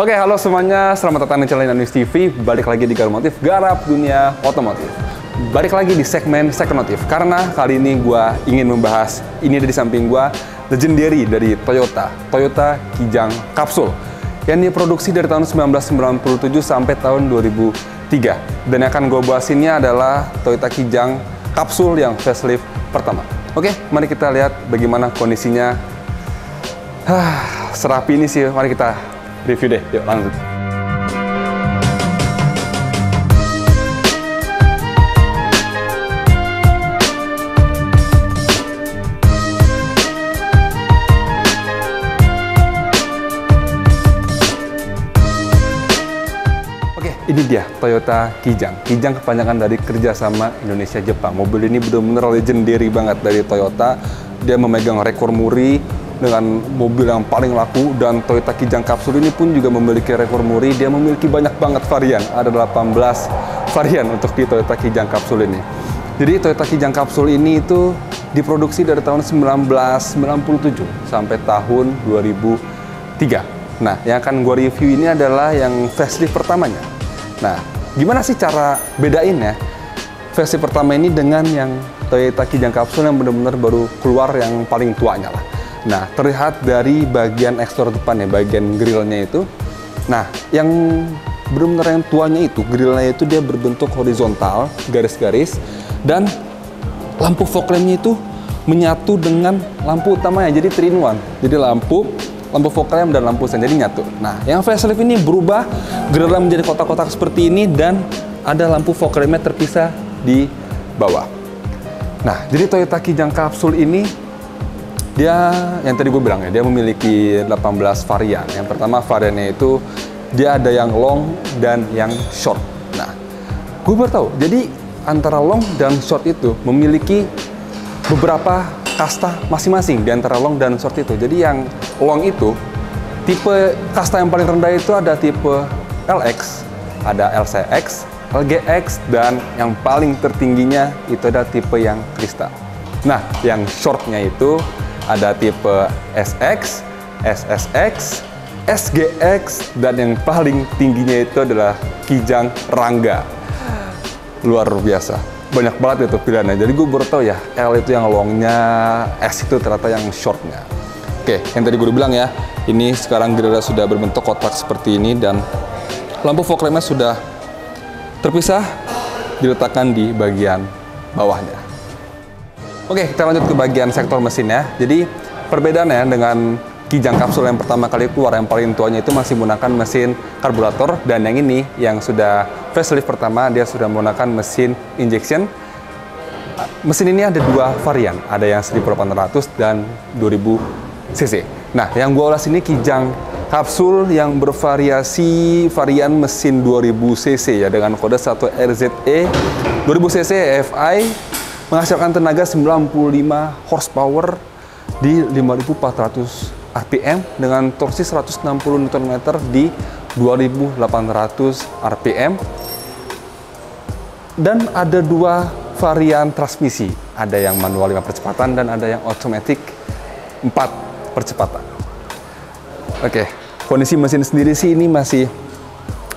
Oke, halo semuanya. Selamat datang di channel News TV. Balik lagi di Garmotif, garap dunia otomotif. Balik lagi di segmen Sekonotif. Karena kali ini gue ingin membahas, ini ada di samping gue, legendary dari Toyota. Toyota Kijang Kapsul. Yang diproduksi dari tahun 1997 sampai tahun 2003. Dan yang akan gue bahas ini adalah Toyota Kijang Kapsul yang facelift pertama. Oke, mari kita lihat bagaimana kondisinya. Hah, serapi ini sih. Mari kita review deh. Yuk, lanjut. Ini dia Toyota Kijang. Kijang kepanjangan dari kerjasama Indonesia Jepang. Mobil ini benar-benar legendary banget dari Toyota. Dia memegang rekor muri dengan mobil yang paling laku dan Toyota Kijang Kapsul ini pun juga memiliki rekor muri. Dia memiliki banyak banget varian. Ada 18 varian untuk di Toyota Kijang Kapsul ini. Jadi Toyota Kijang Kapsul ini itu diproduksi dari tahun 1997 sampai tahun 2003. Nah, yang akan gue review ini adalah yang facelift pertamanya. Nah, gimana sih cara bedainnya versi pertama ini dengan yang Toyota Kijang Kapsul yang benar-benar baru keluar yang paling tuanya lah. Nah, terlihat dari bagian eksterior depan ya, bagian grillnya itu. Nah, yang benar-benar yang tuanya itu, grillnya itu dia berbentuk horizontal, garis-garis, dan lampu fog lampnya itu menyatu dengan lampu utamanya, jadi 3 in 1. Jadi lampu, lampu fog lamp dan lampu sen, jadi nyatu. Nah, yang facelift ini berubah, grillnya menjadi kotak-kotak seperti ini, dan ada lampu fog lampnya terpisah di bawah. Nah, jadi Toyota Kijang Kapsul ini dia yang tadi gue bilang ya, dia memiliki 18 varian. Yang pertama variannya itu dia ada yang long dan yang short. Nah, gue baru tahu. Jadi antara long dan short itu memiliki beberapa kasta masing-masing di antara long dan short itu. Jadi yang long itu tipe kasta yang paling rendah itu ada tipe LX, ada LCX, LGX dan yang paling tertingginya itu ada tipe yang kristal. Nah, yang shortnya itu ada tipe SX, SSX, SGX, dan yang paling tingginya itu adalah Kijang Rangga. Luar biasa. Banyak banget itu pilihannya. Jadi gue baru tahu ya, L itu yang longnya, S itu ternyata yang shortnya. Oke, yang tadi gue bilang ya, ini sekarang grillnya sudah berbentuk kotak seperti ini dan lampu fog lampnya sudah terpisah diletakkan di bagian bawahnya. Oke, kita lanjut ke bagian sektor mesin ya. Jadi perbedaannya dengan Kijang kapsul yang pertama kali keluar yang paling tuanya itu masih menggunakan mesin karburator dan yang ini yang sudah facelift pertama dia sudah menggunakan mesin injection. Mesin ini ada dua varian, ada yang 1800 dan 2000 cc. Nah, yang gua ulas ini Kijang kapsul yang bervariasi varian mesin 2000 cc ya dengan kode 1 RZE 2000 cc FI menghasilkan tenaga 95 horsepower di 5400 RPM dengan torsi 160 Nm di 2800 RPM dan ada dua varian transmisi. Ada yang manual 5 percepatan dan ada yang otomatis 4 percepatan. Oke kondisi mesin sendiri sih ini masih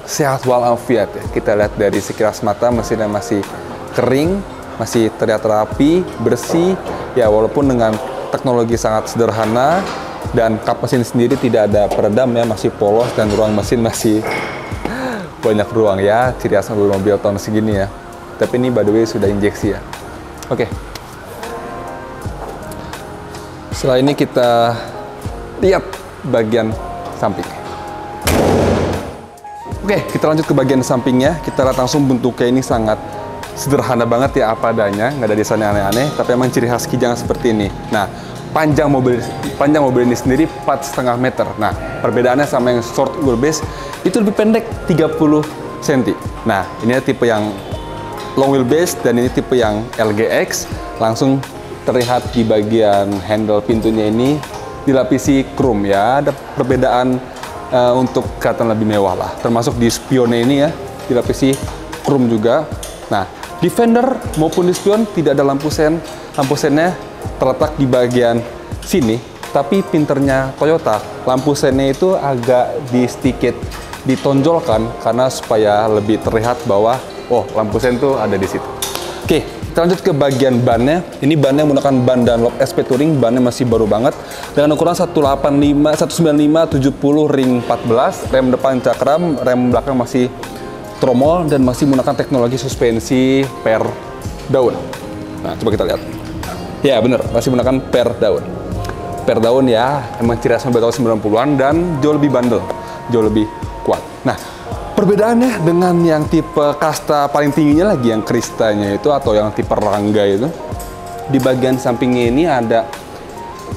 sehat walafiat ya. Kita lihat dari sekilas mata mesinnya masih kering masih terlihat rapi bersih ya walaupun dengan teknologi sangat sederhana dan kap mesin sendiri tidak ada peredam ya masih polos dan ruang mesin masih banyak ruang ya ciri khas mobil mobil tahun segini ya. Tapi ini by the way sudah injeksi ya. Oke. Setelah ini kita lihat bagian samping. Oke kita lanjut ke bagian sampingnya. Kita lihat langsung bentuknya ini sangat sederhana banget ya apa adanya nggak ada desain aneh-aneh tapi emang ciri khas kijang seperti ini nah panjang mobil panjang mobil ini sendiri 4,5 meter. Nah, perbedaannya sama yang short wheelbase itu lebih pendek 30 cm. Nah, ini tipe yang long wheelbase dan ini tipe yang LGX. Langsung terlihat di bagian handle pintunya ini dilapisi chrome ya. Ada perbedaan uh, untuk kelihatan lebih mewah lah. Termasuk di spionnya ini ya dilapisi chrome juga. Nah, di fender maupun di spion tidak ada lampu sen. Lampu sennya terletak di bagian sini Tapi pinternya Toyota, lampu sennya itu agak di sedikit ditonjolkan karena supaya lebih terlihat bahwa oh lampu sen tuh ada di situ. Oke, kita lanjut ke bagian bannya. Ini bannya menggunakan ban Dunlop SP Touring, bannya masih baru banget dengan ukuran 185 195 70 ring 14, rem depan cakram, rem belakang masih tromol dan masih menggunakan teknologi suspensi per daun. Nah, coba kita lihat. Ya, bener, masih menggunakan per daun per daun ya emang ciri khas mobil tahun 90-an dan jauh lebih bandel, jauh lebih kuat. Nah, perbedaannya dengan yang tipe kasta paling tingginya lagi yang kristanya itu atau yang tipe rangga itu di bagian sampingnya ini ada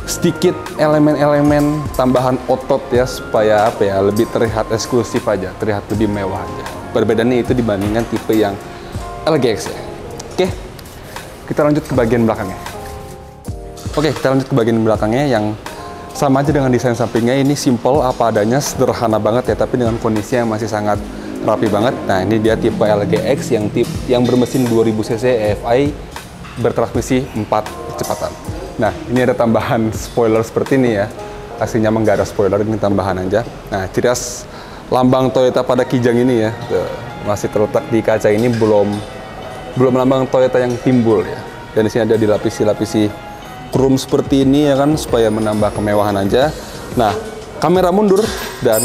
sedikit elemen-elemen tambahan otot ya supaya apa ya lebih terlihat eksklusif aja, terlihat lebih mewah aja. Perbedaannya itu dibandingkan tipe yang LGX ya. Oke, kita lanjut ke bagian belakangnya. Oke, kita lanjut ke bagian belakangnya yang sama aja dengan desain sampingnya. Ini simple apa adanya, sederhana banget ya, tapi dengan kondisi yang masih sangat rapi banget. Nah, ini dia tipe LGX yang tip yang bermesin 2000 cc EFI bertransmisi 4 kecepatan. Nah, ini ada tambahan spoiler seperti ini ya. Aslinya ada spoiler, ini tambahan aja. Nah, ciri khas lambang Toyota pada Kijang ini ya, masih terletak di kaca ini belum belum lambang Toyota yang timbul ya. Dan di sini ada dilapisi-lapisi chrome seperti ini ya kan supaya menambah kemewahan aja. Nah, kamera mundur dan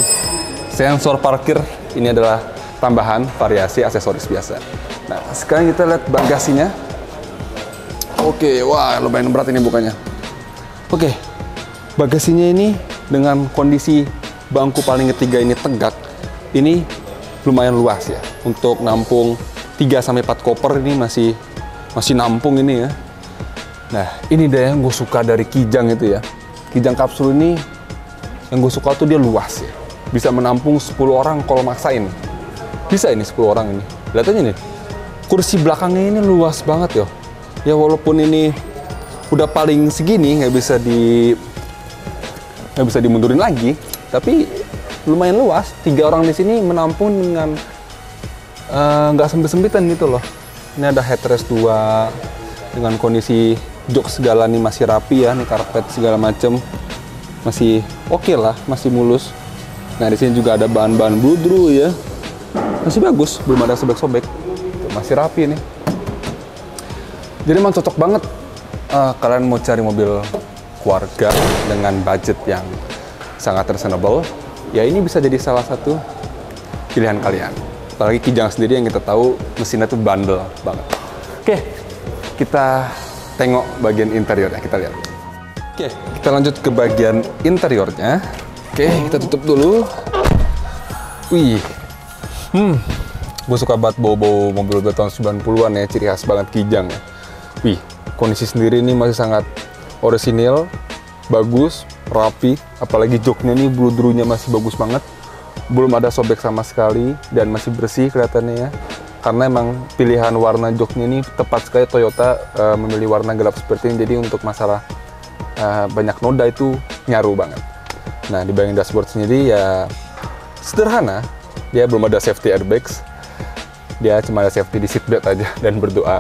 sensor parkir ini adalah tambahan variasi aksesoris biasa. Nah, sekarang kita lihat bagasinya. Oke, wah lumayan berat ini bukannya. Oke, bagasinya ini dengan kondisi bangku paling ketiga ini tegak, ini lumayan luas ya. Untuk nampung 3 sampai 4 koper ini masih masih nampung ini ya. Nah, ini deh yang gue suka dari Kijang itu ya. Kijang kapsul ini yang gue suka tuh dia luas ya. Bisa menampung 10 orang kalau maksain. Bisa ini 10 orang ini. Lihat aja nih. Kursi belakangnya ini luas banget ya. Ya walaupun ini udah paling segini nggak bisa di nggak bisa dimundurin lagi, tapi lumayan luas. Tiga orang di sini menampung dengan eh, nggak uh, sempit-sempitan gitu loh. Ini ada headrest dua dengan kondisi jok segala nih masih rapi ya nih karpet segala macem. Masih oke okay lah masih mulus. Nah di sini juga ada bahan-bahan bludru ya. Masih bagus belum ada sobek-sobek. Masih rapi nih. Jadi emang cocok banget uh, kalian mau cari mobil keluarga dengan budget yang sangat reasonable ya ini bisa jadi salah satu pilihan kalian. Apalagi Kijang sendiri yang kita tahu mesinnya tuh bandel banget. Oke kita tengok bagian interiornya kita lihat. Oke kita lanjut ke bagian interiornya. Oke kita tutup dulu. Wih hmm gue suka banget bau-bau mobil tahun 90-an ya ciri khas banget kijang ya. Wih kondisi sendiri ini masih sangat orisinil bagus rapi apalagi joknya ini bludrunya masih bagus banget. Belum ada sobek sama sekali dan masih bersih kelihatannya ya. Karena emang pilihan warna joknya ini tepat sekali Toyota uh, memilih warna gelap seperti ini. Jadi untuk masalah uh, banyak noda itu nyaru banget. Nah di bagian dashboard sendiri ya sederhana. Dia belum ada safety airbags. Dia cuma ada safety di seatbelt aja dan berdoa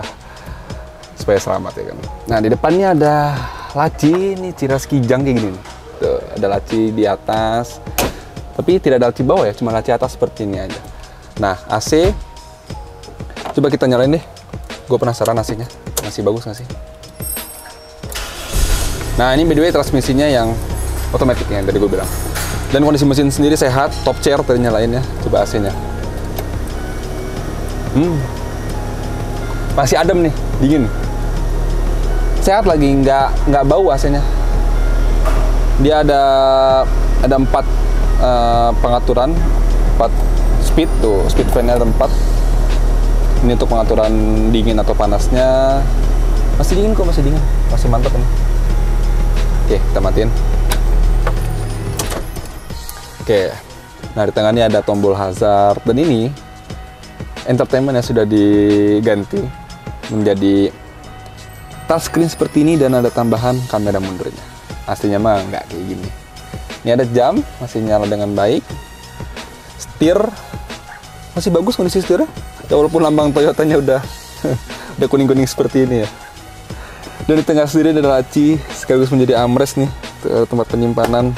supaya selamat ya kan. Nah di depannya ada laci ini ciras kijang kayak gini. Tuh, ada laci di atas tapi tidak ada laci bawah ya cuma laci atas seperti ini aja nah AC Coba kita nyalain deh. Gue penasaran nasinya. Masih bagus nggak sih? Nah ini by the way transmisinya yang otomatis yang tadi gue bilang. Dan kondisi mesin sendiri sehat, top chair tadi nyalain ya. Coba AC-nya. Hmm. Masih adem nih, dingin. Sehat lagi, nggak nggak bau AC-nya. Dia ada ada empat uh, pengaturan, empat speed tuh, speed fan-nya ada empat. Ini untuk pengaturan dingin atau panasnya. Masih dingin kok masih dingin. Masih mantap ini. Oke kita matiin. Oke nah di tengah ini ada tombol hazard. Dan ini entertainment yang sudah diganti menjadi touchscreen seperti ini dan ada tambahan kamera mundurnya. Aslinya mah nggak kayak gini. Ini ada jam masih nyala dengan baik. Setir. Masih bagus kondisi setirnya. Ya walaupun lambang Toyotanya udah udah kuning-kuning seperti ini ya. Dan di tengah sendiri ada laci sekaligus menjadi armrest nih tempat penyimpanan.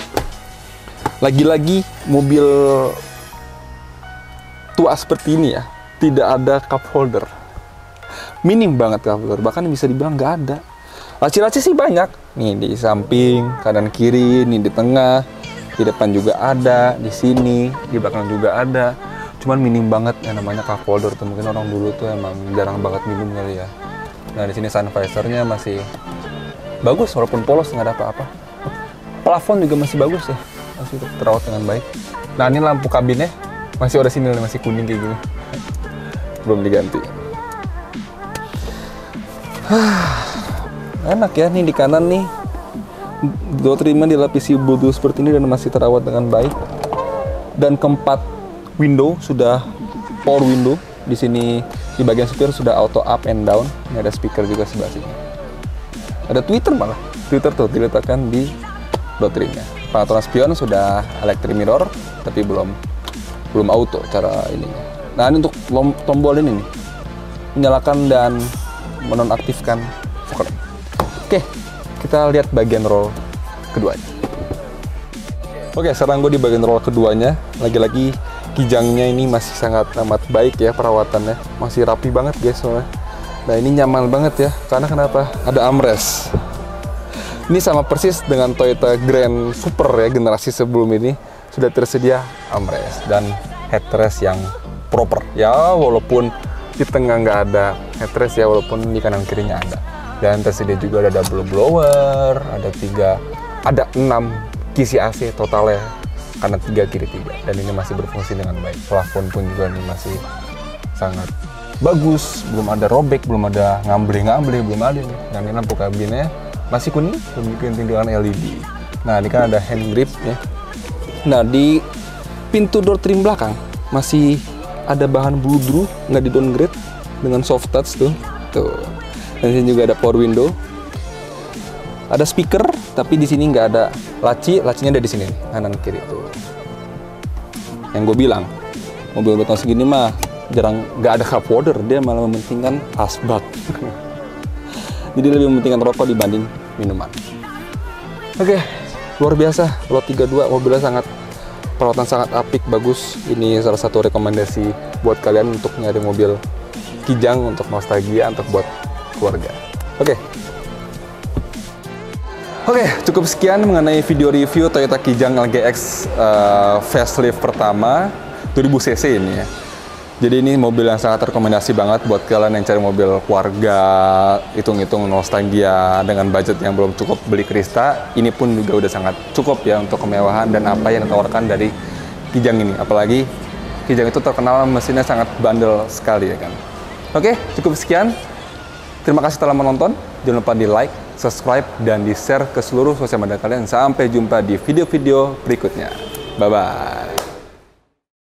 Lagi-lagi mobil tua seperti ini ya, tidak ada cup holder. Minim banget holder, bahkan bisa dibilang nggak ada. Laci-laci sih banyak, nih di samping, kanan kiri, nih di tengah, di depan juga ada, di sini, di belakang juga ada. Cuman minim banget yang namanya cup holder tuh mungkin orang dulu tuh emang jarang banget minum kali ya. Nah di sini sun visornya masih bagus walaupun polos nggak ada apa-apa. Plafon juga masih bagus ya, masih terawat dengan baik. Nah ini lampu kabinnya masih ada sini masih kuning kayak gini, belum diganti. Enak ya nih di kanan nih. Door terima dilapisi bluetooth seperti ini dan masih terawat dengan baik. Dan keempat window sudah power window. Di sini di bagian setir sudah auto up and down. Ini ada speaker juga sebelah sini. Ada Twitter malah. Twitter tuh diletakkan di door trimnya. Pengaturan spion sudah electric mirror tapi belum belum auto cara ininya. Nah ini untuk tombol ini nih menyalakan dan menonaktifkan vocal. Oke, kita lihat bagian roll keduanya. Oke, sekarang gue di bagian roll keduanya. Lagi-lagi kijangnya ini masih sangat amat baik ya perawatannya. Masih rapi banget guys soalnya. Nah ini nyaman banget ya. Karena kenapa? Ada armrest. Ini sama persis dengan Toyota Grand Super ya generasi sebelum ini sudah tersedia armrest dan headrest yang proper. Ya walaupun di tengah nggak ada headrest ya walaupun di kanan kirinya ada. Dan tersedia juga ada double blower, ada tiga, ada enam kisi AC totalnya karena tiga kiri tiga dan ini masih berfungsi dengan baik. Plafon pun juga ini masih sangat bagus, belum ada robek, belum ada ngamble-ngamble, belum ada nih. Dan ini lampu kabinnya masih kuning, diganti dengan LED. Nah, ini kan ada hand grip ya. Nah, di pintu door trim belakang masih ada bahan bludru, nggak di downgrade dengan soft touch tuh. Tuh. Dan sini juga ada power window. Ada speaker, tapi di sini nggak ada laci, lacinya ada di sini, kanan kiri tuh. Yang gue bilang, mobil beton segini mah jarang nggak ada cup holder, dia malah mementingkan asbak. Jadi lebih mementingkan rokok dibanding minuman. Oke, luar biasa. Lot 32 mobilnya sangat perawatan sangat apik, bagus. Ini salah satu rekomendasi buat kalian untuk nyari mobil kijang untuk nostalgia untuk buat keluarga. Oke. Oke, cukup sekian mengenai video review Toyota Kijang LGX eh, facelift pertama 2000 cc ini ya. Jadi ini mobil yang sangat rekomendasi banget buat kalian yang cari mobil keluarga, hitung-hitung nostalgia dengan budget yang belum cukup beli Krista. Ini pun juga udah sangat cukup ya untuk kemewahan dan apa yang ditawarkan dari Kijang ini. Apalagi Kijang itu terkenal mesinnya sangat bandel sekali ya kan. Oke, cukup sekian. Terima kasih telah menonton. Jangan lupa di like, subscribe, dan di share ke seluruh sosial media kalian. Sampai jumpa di video-video berikutnya. Bye-bye.